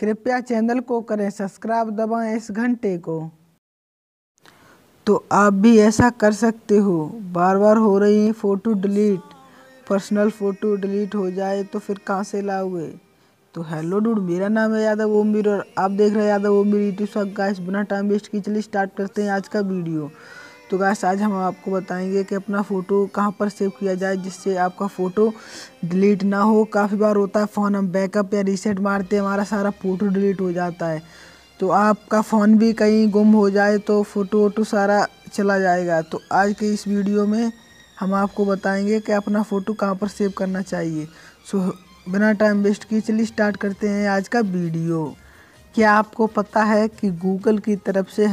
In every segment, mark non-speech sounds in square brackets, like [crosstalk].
कृपया चैनल को करें सब्सक्राइब, दबाएँ इस घंटे को। तो आप भी ऐसा कर सकते हो। बार बार हो रही है photo delete. Personal photo delete हो जाए तो फिर कहाँ से लाओगे? तो हेलो डूड, मेरा नाम है यादव ओमवीर और आप देख रहे हैं यादव ओमवीर यूट्यूब। सब गाइस बिना टाइम वेस्ट की चलिए स्टार्ट करते हैं आज का वीडियो। तो गाइस आज हम आपको बताएँगे कि अपना फ़ोटो कहाँ पर सेव किया जाए जिससे आपका फ़ोटो डिलीट ना हो। काफ़ी बार होता है फ़ोन हम बैकअप या रीसेट मारते हैं, हमारा सारा फ़ोटो डिलीट हो जाता है। तो आपका फ़ोन भी कहीं गुम हो जाए तो फ़ोटो वोटो सारा चला जाएगा। तो आज के इस वीडियो में हम आपको बताएँगे कि अपना फ़ोटो कहाँ पर सेव करना चाहिए। सो बिना टाइम वेस्ट किए चलिए स्टार्ट करते हैं आज का वीडियो क्या आपको पता है कि गूगल की तरफ़ से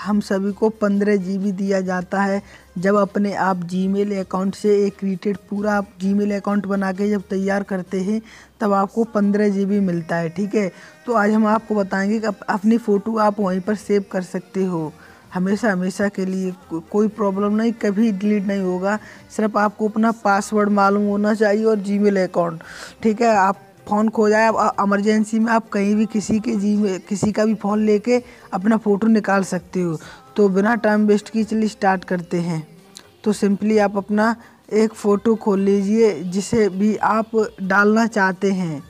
हम सभी को पंद्रह जी दिया जाता है? जब अपने आप जीमेल अकाउंट से एक क्रिएटेड पूरा आप जीमेल अकाउंट बना के जब तैयार करते हैं तब आपको पंद्रह जी मिलता है ठीक है? तो आज हम आपको बताएँगे कि अपनी फ़ोटो आप वहीं पर सेव कर सकते हो। हमेशा हमेशा के लिए को, कोई प्रॉब्लम नहीं कभी डिलीट नहीं होगा। सिर्फ़ आपको अपना पासवर्ड मालूम होना चाहिए और जीमेल अकाउंट ठीक है? आप फ़ोन खो जाए, अब एमरजेंसी में आप कहीं भी किसी के जी में, किसी का भी फ़ोन लेके अपना फ़ोटो निकाल सकते हो। तो बिना टाइम वेस्ट की चलिए स्टार्ट करते हैं। तो सिंपली आप अपना एक फ़ोटो खोल लीजिए, जिसे भी आप डालना चाहते हैं।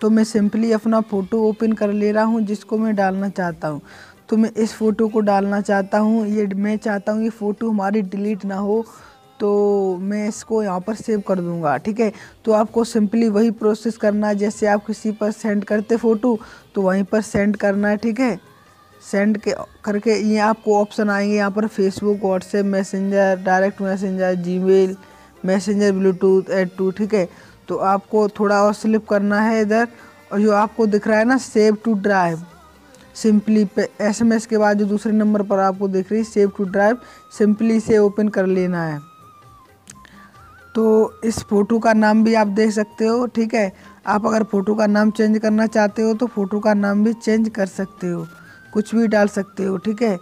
तो मैं सिंपली अपना फ़ोटो ओपन कर ले रहा हूँ, जिसको मैं डालना चाहता हूँ। तो मैं इस फ़ोटो को डालना चाहता हूँ। ये, मैं चाहता हूँ ये फ़ोटो हमारी डिलीट ना हो। तो मैं इसको यहाँ पर सेव कर दूँगा, ठीक है? तो आपको सिंपली वही प्रोसेस करना है, जैसे आप किसी पर सेंड करते फ़ोटो तो वहीं पर सेंड करना है, ठीक है? सेंड के, करके ये आपको ऑप्शन आएँगे यहाँ पर Facebook WhatsApp Messenger direct Messenger Gmail Messenger Bluetooth add to ठीक है? तो आपको थोड़ा और स्लिप करना है इधर, और जो आपको दिख रहा है ना सेव टू ड्राइव सिंपली पे एसएमएस के बाद जो दूसरे नंबर पर आपको दिख रही है सेव टू ड्राइव सिंपली से ओपन कर लेना है। तो इस फ़ोटो का नाम भी आप देख सकते हो, ठीक है? आप अगर फ़ोटो का नाम चेंज करना चाहते हो तो फ़ोटो का नाम भी चेंज कर सकते हो। कुछ भी डाल सकते हो, ठीक है?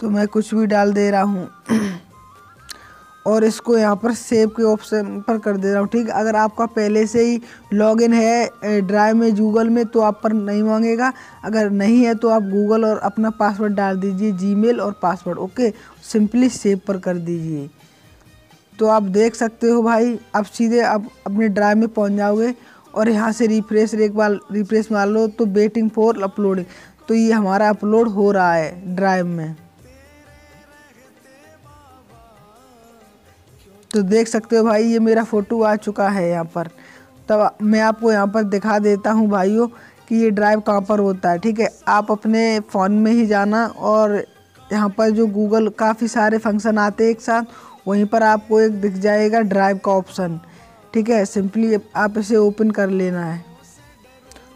तो मैं कुछ भी डाल दे रहा हूँ। [clears throat] और इसको यहाँ पर सेव के ऑप्शन पर कर दे रहा हूँ, ठीक? अगर आपका पहले से ही लॉगिन है ड्राइव में, गूगल में तो आप पर नहीं मांगेगा। अगर नहीं है तो आप गूगल और अपना पासवर्ड डाल दीजिए, जीमेल और पासवर्ड, ओके? सिंपली सेव पर कर दीजिए। तो आप देख सकते हो भाई, आप सीधे आप अपने ड्राइव में पहुँच जाओगे और यहाँ से रिफ्रेश एक बार रिफ्रेश मार लो तो वेटिंग फॉर अपलोडिंग तो ये हमारा अपलोड हो रहा है ड्राइव में। तो देख सकते हो भाई, ये मेरा फ़ोटो आ चुका है यहाँ पर। तब मैं आपको यहाँ पर दिखा देता हूँ भाइयों कि ये ड्राइव कहाँ पर होता है, ठीक है? आप अपने फ़ोन में ही जाना और यहाँ पर जो गूगल काफ़ी सारे फ़ंक्शन आते हैं एक साथ वहीं पर आपको एक दिख जाएगा ड्राइव का ऑप्शन। ठीक है, सिंपली आप इसे ओपन कर लेना है।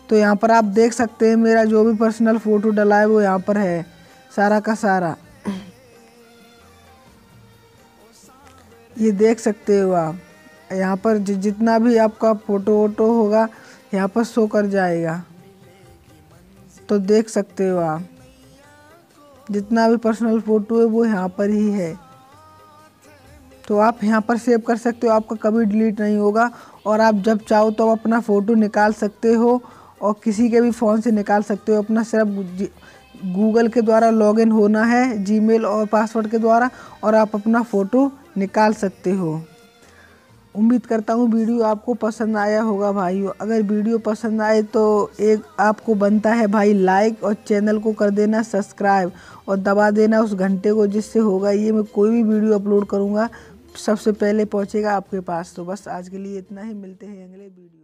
तो यहाँ पर आप देख सकते हैं, मेरा जो भी पर्सनल फ़ोटो डला है वो यहाँ पर है, सारा का सारा। ये देख सकते हो आप। यहाँ पर जितना भी आपका फ़ोटो वोटो होगा, यहाँ पर शो कर जाएगा। तो देख सकते हो आप। जितना भी पर्सनल फ़ोटो है वो यहाँ पर ही है। तो आप यहाँ पर सेव कर सकते हो, आपका कभी डिलीट नहीं होगा और आप जब चाहो तो अपना फ़ोटो निकाल सकते हो और किसी के भी फ़ोन से निकाल सकते हो। अपना सिर्फ़ गूगल के द्वारा लॉगिन होना है जीमेल और पासवर्ड के द्वारा और आप अपना फ़ोटो निकाल सकते हो। उम्मीद करता हूँ वीडियो आपको पसंद आया होगा भाइयों। अगर वीडियो पसंद आए तो एक आपको बनता है भाई लाइक और चैनल को कर देना सब्सक्राइब और दबा देना उस घंटे को जिससे होगा ये मैं कोई भी वीडियो अपलोड करूँगा। सबसे पहले पहुंचेगा आपके पास। तो बस आज के लिए इतना ही। मिलते हैं अगले वीडियो